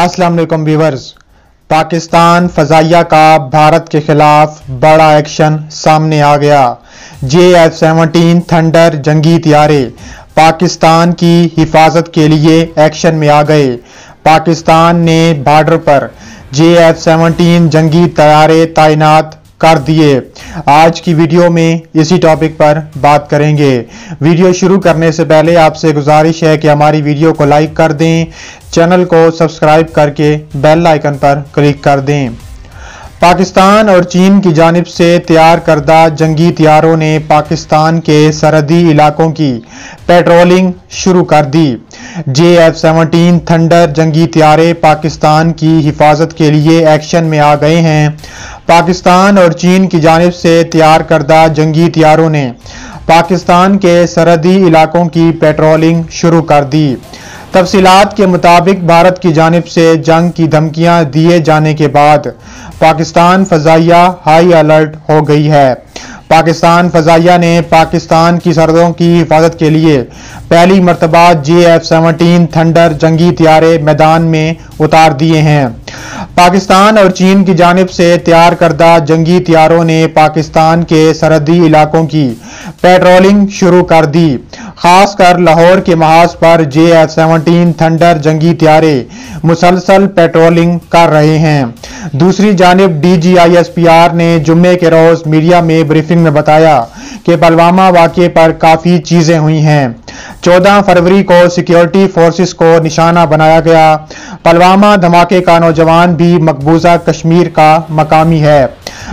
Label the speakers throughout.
Speaker 1: السلام علیکم ویورز۔ پاکستان فضائیہ کا بھارت کے خلاف بڑا ایکشن سامنے آ گیا۔ جے ایف سیونٹین، تھنڈر، جنگی تیارے۔ پاکستان کی حفاظت کے لیے ایکشن میں آ گئے۔ پاکستان نے بارڈر پر جے ایف سیونٹین جنگی تیارے، تعینات کر دیے۔ آج کی ویڈیو میں اسی ٹاپک پر بات کریں گے۔ ویڈیو شروع کرنے سے پہلے آپ سے گزارش ہے کہ ہماری ویڈیو کو لائک کر دیں، چینل کو سبسکرائب کر کے بیل آئیکن پر کلک کر دیں۔ پاکستان اور چین کی جانب سے تیار کردہ جنگی تیاروں نے پاکستان کے سرحدی علاقوں کی پیٹرولنگ شروع کر دی۔ جے ایف سیونٹین تھنڈر جنگی تیارے پاکستان کی حفاظت کے لیے ایکشن میں آ گئے ہیں۔ پاکستان اور چین کی جانب سے تیار کردہ جنگی تیاروں نے پاکستان کے سرحدی علاقوں کی پیٹرولنگ شروع کر دی۔ تفصیلات کے مطابق بھارت کی جانب سے جنگ کی دھمکیاں دیے جانے کے بعد پاکستان فضائیہ ہائی الرٹ ہو گئی ہے۔ پاکستان فضائیہ نے پاکستان کی سرحدوں کی حفاظت کے لیے پہلی مرتبہ جے ایف سیونٹین تھنڈر جنگی تیارے میدان میں اتار دیے ہیں۔ پاکستان اور چین کی جانب سے تیار کردہ جنگی تیاروں نے پاکستان کے سرحدی علاقوں کی پیٹرولنگ شروع کر دی۔ خاص کر لاہور کے محاذ پر جے ایف سیونٹین، تھنڈر جنگی تیارے مسلسل پیٹرولنگ کر رہے ہیں۔ دوسری جانب D G I S P R نے جمعے کے روز میڈیا میں بریفنگ میں بتایا کہ پلوامہ واقعے پر کافی چیزیں ہوئی ہیں۔ چودہ فروری کو سیکیورٹی فورسز کو نشانہ بنایا گیا۔ پلوامہ دھماکے کا نوجوان بھی مقبوضہ کشمیر کا مقامی ہے۔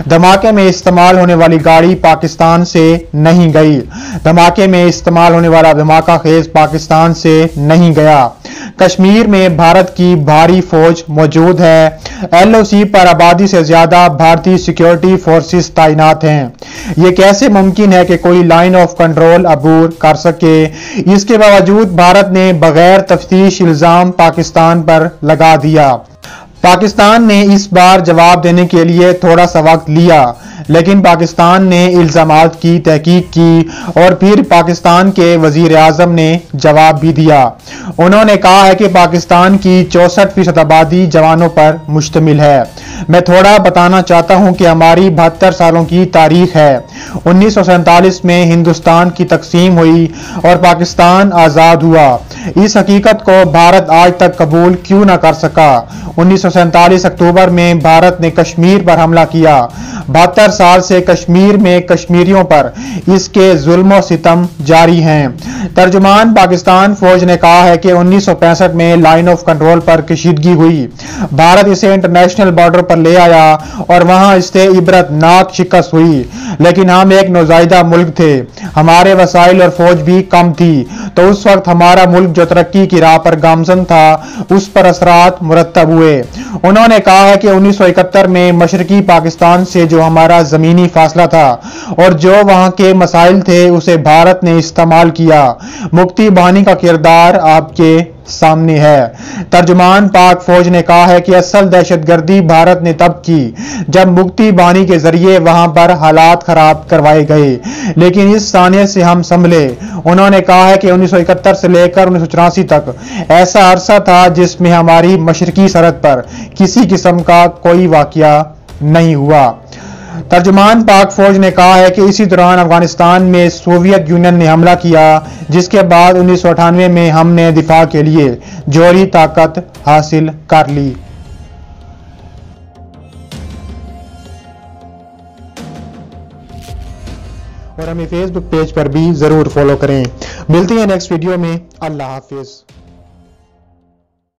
Speaker 1: دھماکے میں استعمال ہونے والی گاڑی پاکستان سے نہیں گئی۔ دھماکے میں استعمال ہونے والا دھماکہ خیز پاکستان سے نہیں گیا۔ کشمیر میں بھارت کی بھاری فوج موجود ہے۔ ایل او سی پر آبادی سے زیادہ بھارتی سیکیورٹی فورسز تعینات ہیں۔ یہ کیسے ممکن ہے کہ کوئی لائن آف کنٹرول عبور کر سکے؟ اس کے باوجود بھارت نے بغیر تفتیش الزام پاکستان پر لگا دیا۔ پاکستان نے اس بار جواب دینے کے لیے تھوڑا سا وقت لیا، لیکن پاکستان نے الزامات کی تحقیق کی اور پھر پاکستان کے وزیر اعظم نے جواب بھی دیا۔ انہوں نے کہا ہے کہ پاکستان کی چونسٹھ فیصد آبادی جوانوں پر مشتمل ہے۔ میں تھوڑا بتانا چاہتا ہوں کہ ہماری بہتر سالوں کی تاریخ ہے۔ انیس سو سینتالیس میں ہندوستان کی تقسیم ہوئی اور پاکستان آزاد ہوا۔ اس حقیقت کو بھارت آج تک قبول کیوں نہ کر سکا۔ انیس سو سینتالیس اکتوبر میں بھارت نے کشمیر پر حملہ کیا۔ بہتر سال سے کشمیر میں کشمیریوں پر اس کے ظلم و ستم جاری ہیں۔ ترجمان پاکستان فوج نے کہا ہے کہ انیس سو پینسٹھ میں لائن آف کنٹرول پر کشیدگی ہوئی۔ بھارت اسے انٹرنیشنل بارڈر پر لے آیا اور وہاں اس سے عبرت ناک شکست ہوئی۔ لیکن ہم ایک نوزائیدہ ملک تھے۔ ہمارے وسائل اور فوج بھی کم تھی۔ تو اس وقت ہمارا ملک جو ترقی کی راہ پر گامزن تھا، اس پر اثرات مرتب ہوئے۔ انہوں نے کہا ہے کہ انیس سو اکتر میں مشرقی پاکستان سے جو ہمارا زمینی فاصلہ تھا اور جو وہاں کے مسائل تھے، اسے بھارت نے استعمال کیا۔ مکتی بانی کا کردار آپ کے سامنے ہے۔ ترجمان پاک فوج نے کہا ہے کہ اصل دہشت گردی بھارت نے تب کی جب مکتی بانی کے ذریعے وہاں پر حالات خراب کروائے گئے۔ لیکن اس ثانیہ سے ہم سنبھلے۔ انہوں نے کہا ہے کہ انیس سو اکتر سے لے کر انیس سو چوراسی تک ایسا عرصہ تھا جس میں ہماری مشرقی سرحد پر کسی قسم کا کوئی واقعہ نہیں ہوا۔ ترجمان پاک فوج نے کہا ہے کہ اسی دوران افغانستان میں سوویت یونین نے حملہ کیا، جس کے بعد انیس سو اٹھانوے میں ہم نے دفاع کے لیے جوہری طاقت حاصل کر لی۔ اور ہمیں فیس بک پیج پر بھی ضرور فالو کریں۔ ملتی ہیں نیکسٹ ویڈیو میں۔ اللہ حافظ۔